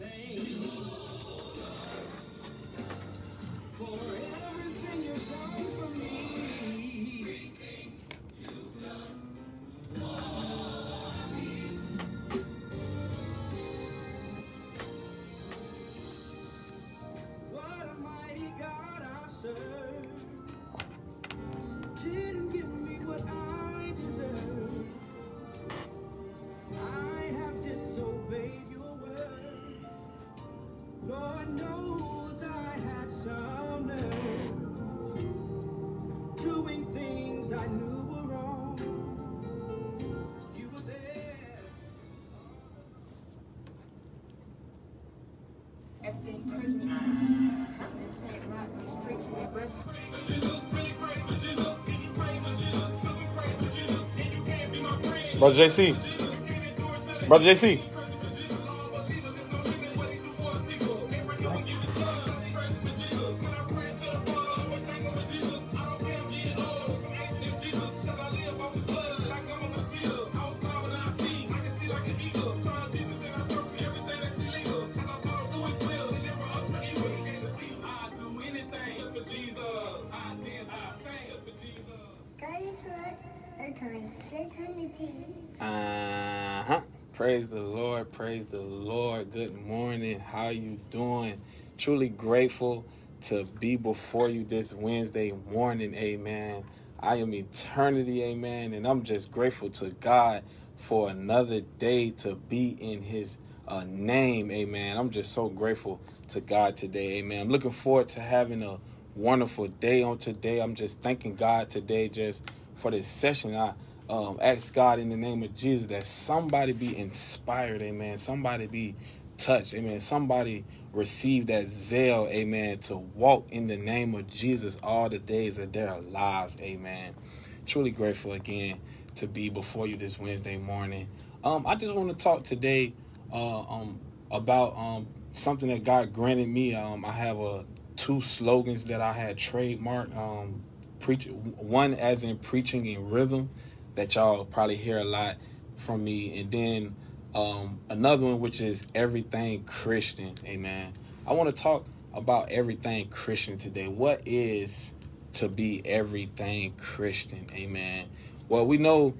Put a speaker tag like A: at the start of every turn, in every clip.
A: wanna
B: Brother JC. Brother JC. Praise the Lord. Good morning. How you doing? Truly grateful to be before you this Wednesday morning. Amen. I am eternity. Amen. And I'm just grateful to God for another day to be in His uh, name. Amen. I'm just so grateful to God today. Amen. I'm looking forward to having a wonderful day on today. I'm just thanking God today just for this session. I um, ask God in the name of Jesus that somebody be inspired, amen. Somebody be touched, amen. Somebody receive that zeal, amen, to walk in the name of Jesus all the days of their lives, amen. Truly grateful again to be before you this Wednesday morning. Um, I just want to talk today uh, um, about um, something that God granted me. Um, I have uh, two slogans that I had trademarked. Um, preach one as in preaching in rhythm that y'all probably hear a lot from me, and then um, another one which is everything Christian. Amen. I want to talk about everything Christian today. What is to be everything Christian? Amen. Well, we know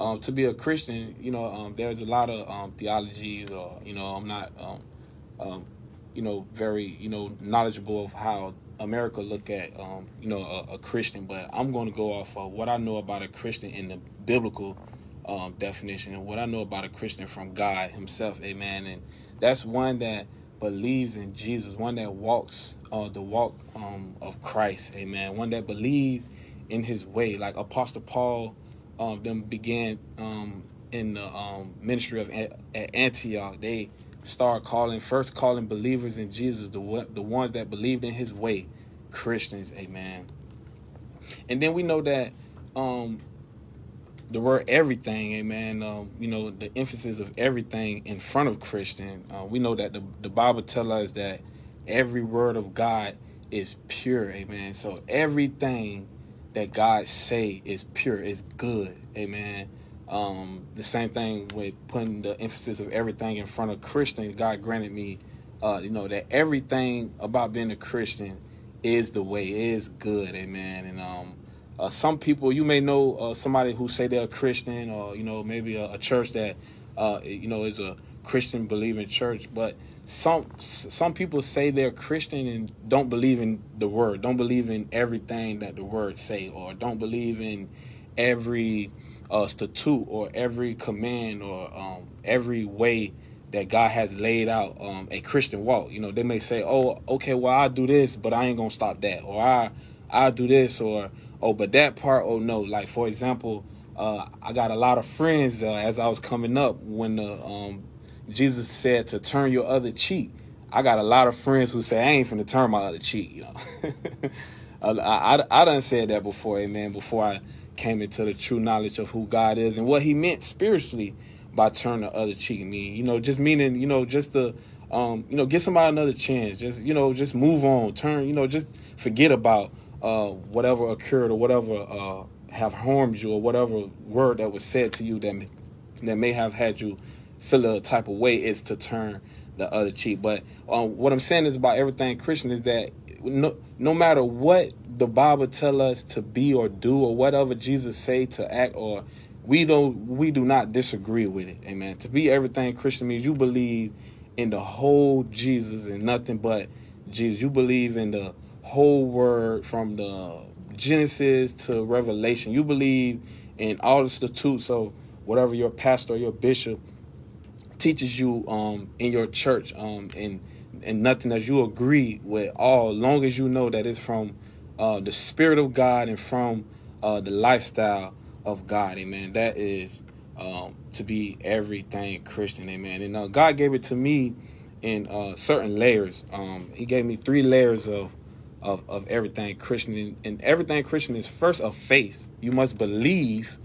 B: um, to be a Christian, you know, um, there's a lot of um, theologies, or you know, I'm not, um, um, you know, very, you know, knowledgeable of how America look at, um, you know, a, a Christian. But I'm going to go off of what I know about a Christian in the biblical um, definition and what I know about a Christian from God Himself, Amen. And that's one that believes in Jesus, one that walks uh, the walk um, of Christ, Amen. One that believes in His way, like Apostle Paul um, them began um, in the um, ministry of at Antioch. They started calling first calling believers in Jesus the the ones that believed in His way, Christians, Amen. And then we know that um, the word everything, amen. Um, you know the emphasis of everything in front of Christian. Uh, we know that the the Bible tells us that every word of God is pure, amen. So everything that God say is pure, is good, amen. Um, the same thing with putting the emphasis of everything in front of Christian. God granted me, uh, you know, that everything about being a Christian is the way, is good, amen. And um, uh, some people you may know uh, somebody who say they're a Christian, or you know maybe a, a church that uh, you know is a Christian believing church, but some some people say they're Christian and don't believe in the word, don't believe in everything that the word say, or don't believe in every uh, statute or every command or um, every way that God has laid out um, a Christian walk. You know, they may say, "Oh, okay, well I do this, but I ain't gonna stop that," or "I I do this," or "Oh, but that part, oh no." Like for example, uh, I got a lot of friends uh, as I was coming up when the um, Jesus said to turn your other cheek. I got a lot of friends who say I ain't finna turn my other cheek. You know, I, I I done said that before, amen. Before I came into the true knowledge of who God is and what He meant spiritually by turn the other cheek. Mean, you know, just meaning, you know, just to, um, you know, give somebody another chance. Just, you know, just move on. Turn, you know, just forget about uh, whatever occurred or whatever uh, have harmed you or whatever word that was said to you that that may have had you feel a type of way is to turn the other cheek. But um, what I'm saying is about everything Christian is that no, no matter what the Bible tell us to be or do or whatever Jesus say to act or we don't we do not disagree with it. Amen. To be everything Christian means you believe in the whole Jesus and nothing but Jesus. You believe in the whole word from the Genesis to Revelation. You believe in all the statutes of whatever your pastor or your bishop teaches you um, in your church um, and and nothing as you agree with all long as you know that it's from uh, the spirit of God and from uh, the lifestyle of God amen. That is um, to be everything Christian amen. And uh, God gave it to me in uh, certain layers. Um, he gave me three layers of of, of everything Christian. And, and everything Christian is first of faith. You must believe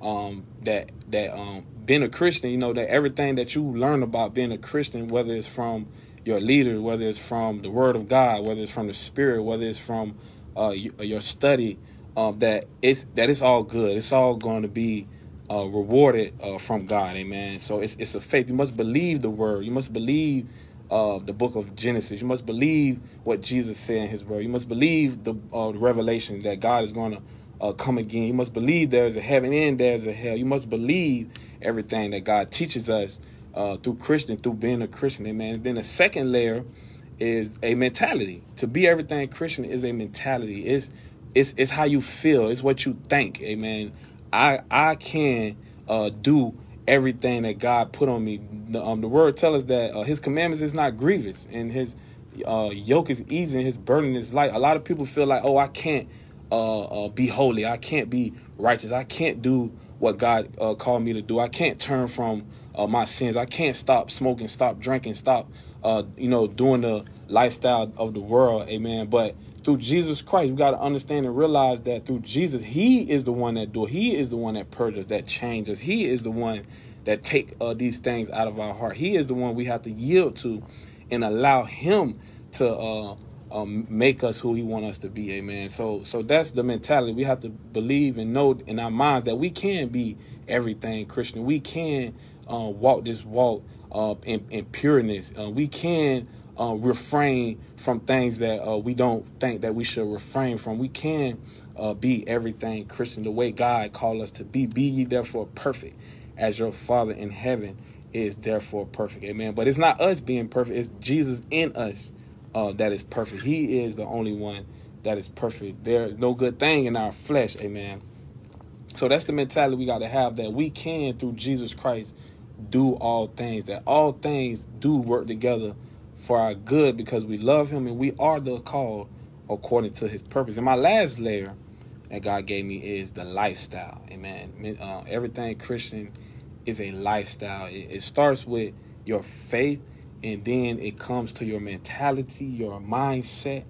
B: um, that that um, being a Christian, you know, that everything that you learn about being a Christian, whether it's from your leader, whether it's from the Word of God, whether it's from the Spirit, whether it's from uh, your study, um, that it's that it's all good. It's all going to be uh, rewarded uh, from God, Amen. So it's it's a faith. You must believe the Word. You must believe uh, the book of Genesis. You must believe what Jesus said in His Word. You must believe the, uh, revelation that God is going to uh, come again. You must believe there is a heaven and there is a hell. You must believe everything that God teaches us uh, through Christian, through being a Christian. Amen. And then the second layer is a mentality. To be everything Christian is a mentality. It's it's it's how you feel. It's what you think. Amen. I I can uh, do everything that God put on me. The, um, the word tells us that uh, His commandments is not grievous, and His uh, yoke is easy, and His burden is light. A lot of people feel like, oh, I can't uh, uh, be holy. I can't be righteous. I can't do what God uh, called me to do. I can't turn from my sins. I can't stop smoking, stop drinking, stop, uh, you know, doing the lifestyle of the world. Amen. But through Jesus Christ, we got to understand and realize that through Jesus, He is the one that do. He is the one that purges, that changes. He is the one that take uh, these things out of our heart. He is the one we have to yield to, and allow Him to uh, um, make us who he want us to be amen so so that's the mentality we have to believe and know in our minds that we can be everything christian we can uh, walk this walk uh, in, in pureness uh, we can uh, refrain from things that uh, we don't think that we should refrain from we can uh, be everything christian the way god called us to be be ye therefore perfect as your father in heaven is therefore perfect amen but it's not us being perfect it's jesus in us uh, that is perfect. He is the only one that is perfect. There is no good thing in our flesh. Amen. So that's the mentality we got to have that we can, through Jesus Christ, do all things, that all things do work together for our good because we love Him and we are the called according to His purpose. And my last layer that God gave me is the lifestyle. Amen. Uh, everything Christian is a lifestyle. It, it starts with your faith and then it comes to your mentality, your mindset,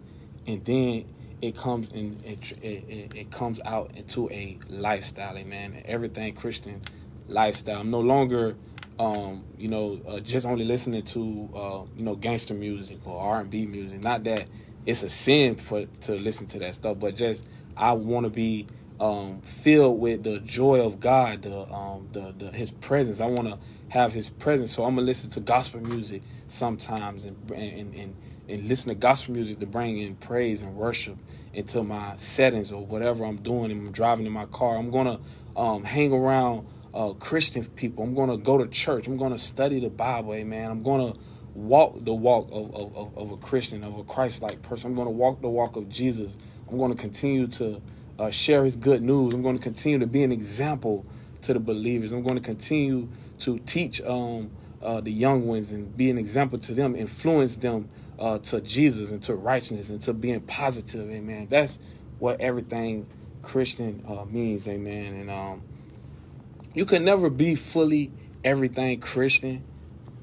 B: and then it comes in it, it, it comes out into a lifestyle, amen. Everything Christian lifestyle. I'm no longer, um, you know, uh, just only listening to uh, you know gangster music or R&B music. Not that it's a sin for to listen to that stuff, but just I want to be um, filled with the joy of God, the um, the, the His presence. I want to have His presence, so I'm gonna listen to gospel music sometimes and and, and and listen to gospel music to bring in praise and worship into my settings or whatever I'm doing. and I'm driving in my car. I'm gonna um, hang around uh, Christian people. I'm gonna go to church. I'm gonna study the Bible. Amen. I'm gonna walk the walk of, of, of a Christian, of a Christ-like person. I'm gonna walk the walk of Jesus. I'm gonna continue to uh, share His good news. I'm gonna continue to be an example to the believers. I'm gonna continue to teach. Um, uh, the young ones and be an example to them, influence them uh, to Jesus and to righteousness and to being positive. Amen. That's what everything Christian uh, means. Amen. And um, you can never be fully everything Christian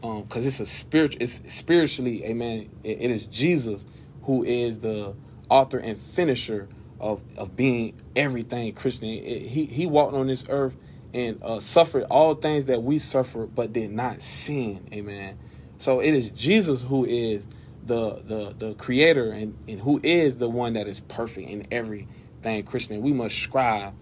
B: because um, it's a spiritual. It's spiritually. Amen. It, it is Jesus who is the author and finisher of of being everything Christian. It, he he walked on this earth and uh, suffered all things that we suffer, but did not sin. Amen. So it is Jesus who is the the the creator and, and who is the one that is perfect in everything Christian. We must strive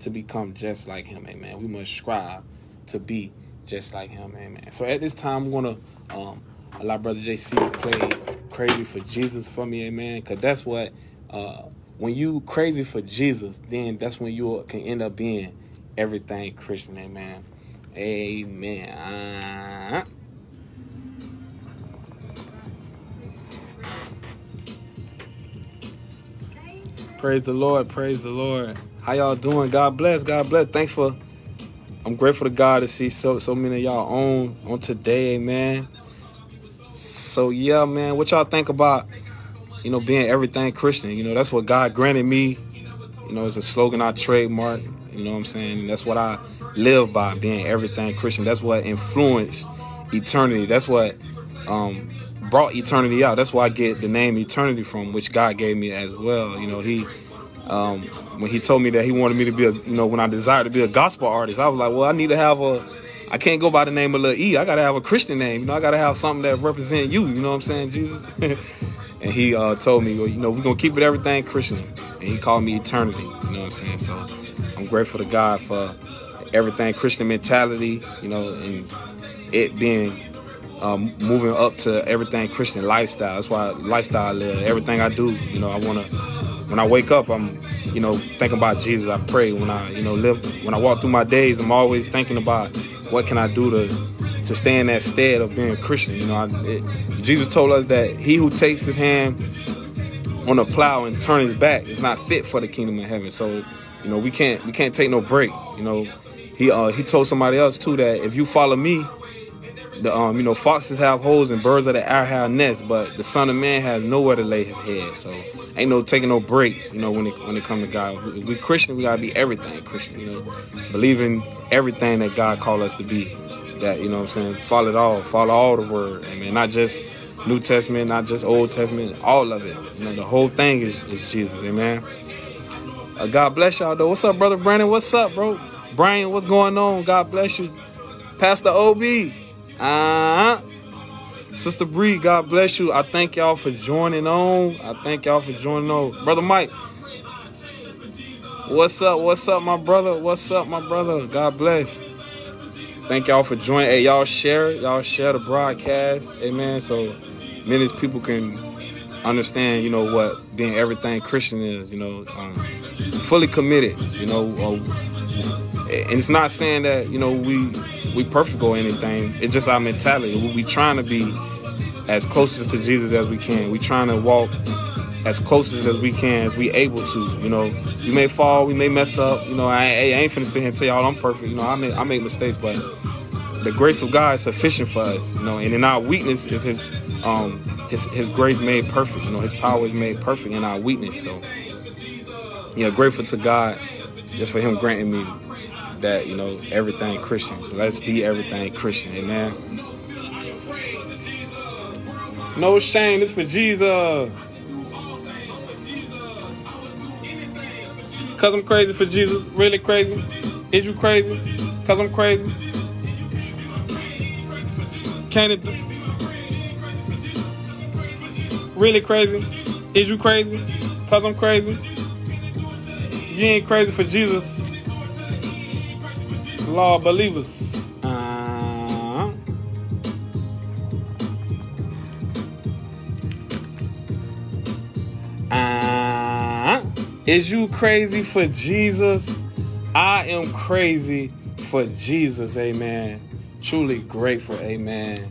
B: to become just like him. Amen. We must strive to be just like him. Amen. So at this time, I'm gonna um, allow Brother JC to play Crazy for Jesus for me, amen. Because that's what, uh, when you crazy for Jesus, then that's when you can end up being everything Christian, amen. Amen. Uh, Praise the Lord. Praise the Lord. How y'all doing? God bless. God bless. Thanks for. I'm grateful to God to see so so many of y'all on on today, man. So yeah, man. What y'all think about you know being everything Christian? You know that's what God granted me. You know it's a slogan I trademark. You know what I'm saying? That's what I live by, being everything Christian. That's what influenced eternity. That's what um, brought eternity out. That's why I get the name eternity from, which God gave me as well. You know, He um, when He told me that He wanted me to be a, you know, when I desired to be a gospel artist, I was like, well, I need to have a. I can't go by the name of Lil E. I gotta have a Christian name. You know, I gotta have something that represent you. You know what I'm saying, Jesus? and he uh, told me, well, you know, we're gonna keep it everything Christian. And he called me eternity. You know what I'm saying? So I'm grateful to God for everything Christian mentality. You know, and it being um, moving up to everything Christian lifestyle. That's why lifestyle I live. Everything I do, you know, I wanna. When I wake up, I'm, you know, thinking about Jesus. I pray when I, you know, live. When I walk through my days, I'm always thinking about what can I do to to stay in that stead of being a Christian. You know, I, it, Jesus told us that he who takes his hand on a plow and turn his back is not fit for the kingdom of heaven. So, you know, we can't we can't take no break. You know, he uh, he told somebody else too that if you follow me, the um you know foxes have holes and birds of the air have nests, but the Son of Man has nowhere to lay his head. So ain't no taking no break. You know when it when it come to God, we, we Christian, we gotta be everything Christian. You know, believing everything that God called us to be. That you know what I'm saying. Follow it all. Follow all the word. I mean, not just New Testament, not just Old Testament. All of it. You know, the whole thing is, is Jesus. Amen. Uh, God bless y'all though. What's up, brother Brandon? What's up, bro? Brian, what's going on? God bless you. Pastor OB. Uh-huh. Sister Bree, God bless you. I thank y'all for joining on. I thank y'all for joining on. Brother Mike. What's up? What's up, my brother? What's up, my brother? God bless. Thank y'all for joining. Hey, y'all share it. Y'all share the broadcast. Amen. So many people can understand, you know, what being everything Christian is, you know, um, fully committed, you know, uh, and it's not saying that, you know, we we perfect or anything. It's just our mentality. We, we trying to be as closest to Jesus as we can. We trying to walk as closest as we can, as we able to. You know, we may fall, we may mess up. You know, I, I ain't finna sit here and tell y'all I'm perfect. You know, I make I make mistakes, but the grace of God is sufficient for us. You know, and in our weakness is His um His His grace made perfect. You know, His power is made perfect in our weakness. So, yeah, grateful to God just for Him granting me that you know everything Christian. So let's be everything Christian. Amen. No shame. it's for Jesus. Cause I'm crazy for Jesus. Really crazy? Is you crazy? Cause I'm crazy? Can it? Really crazy? Is you crazy? Cause I'm crazy? You ain't crazy for Jesus. Law believers. Uh, uh, is you crazy for Jesus? I am crazy for Jesus. Amen. Truly grateful. Amen.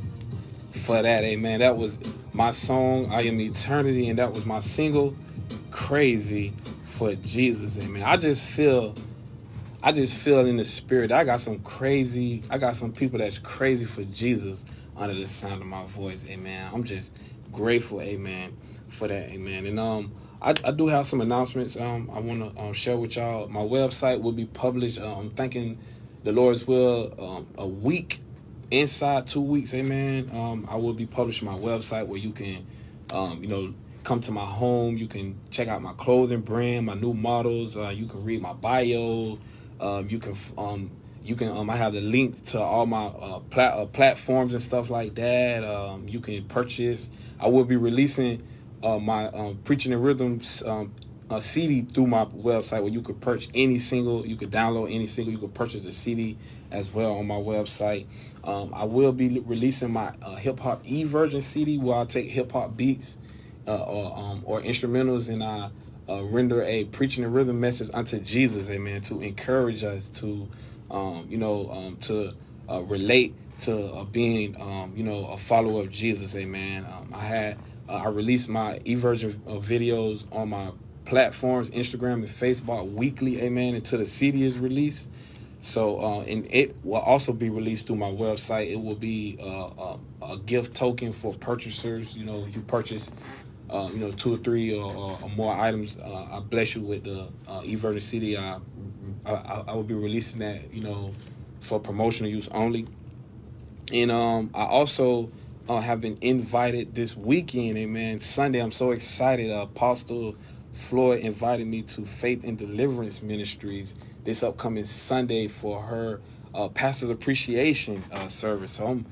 B: For that. Amen. That was my song. I am eternity, and that was my single. Crazy for Jesus. Amen. I just feel I just feel it in the spirit. I got some crazy, I got some people that's crazy for Jesus under the sound of my voice. Amen. I'm just grateful, amen, for that, amen. And um I, I do have some announcements um I want to um, share with y'all. My website will be published. Um, I'm thinking the Lord's will um, a week inside two weeks, amen. Um, I will be publishing my website where you can um, you know, come to my home. You can check out my clothing brand, my new models. Uh, you can read my bio. Um, you can um, you can um, I have the link to all my uh, plat- uh, platforms and stuff like that. Um, you can purchase. I will be releasing uh, my um, preaching and rhythms um, a CD through my website where you could purchase any single, you could download any single, you could purchase a CD as well on my website. Um, I will be releasing my uh, hip hop e version CD where I take hip hop beats uh, or um, or instrumentals and I uh, render a preaching and rhythm message unto Jesus, amen, to encourage us to, um, you know, um, to uh, relate to uh, being, um, you know, a follower of Jesus, amen. Um, I had uh, I released my e version of videos on my platforms, Instagram and Facebook weekly, amen, until the CD is released. So, uh, and it will also be released through my website. It will be uh, a, a gift token for purchasers. You know, if you purchase, uh, you know, two or three or, or, or more items, uh, I bless you with the uh, CD. I, I I will be releasing that, you know, for promotional use only. And um, I also uh, have been invited this weekend. Amen. Sunday, I'm so excited. Apostle Floyd invited me to Faith and Deliverance Ministries this upcoming Sunday for her uh, pastor's appreciation uh, service. So I'm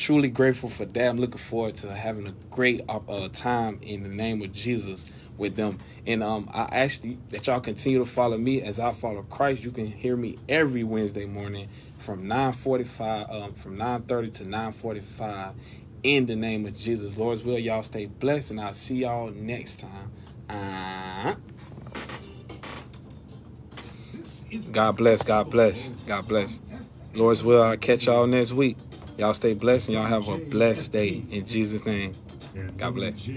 B: truly grateful for that. I'm looking forward to having a great uh, time in the name of Jesus with them. And um, I actually that y'all continue to follow me as I follow Christ. You can hear me every Wednesday morning from 9:45, um, from 9:30 to 9:45. In the name of Jesus, Lord's will, y'all stay blessed, and I'll see y'all next time. Uh, God bless. God bless. God bless. Lord's will, I'll catch y'all next week. Y'all stay blessed and y'all have a blessed day in Jesus' name. God bless.